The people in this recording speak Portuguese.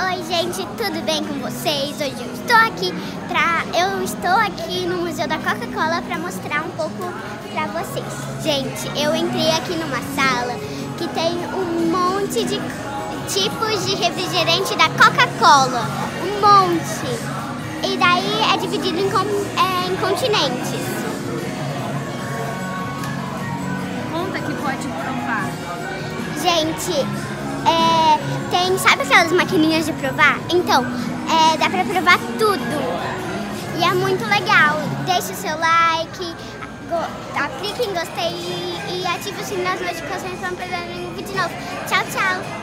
Oi, gente, tudo bem com vocês? Hoje eu estou aqui pra... eu estou aqui no Museu da Coca-Cola para mostrar um pouco para vocês. Gente, eu entrei aqui numa sala que tem um monte de tipos de refrigerante da Coca-Cola, um monte. E daí é dividido em, é, em continentes. Conta que pode provar. Gente, aquelas maquininhas de provar? Então, é, dá pra provar tudo. E é muito legal. Deixe o seu like, go, aplique em gostei e, e ative o sininho das notificações para não perder nenhum vídeo novo. Tchau, tchau!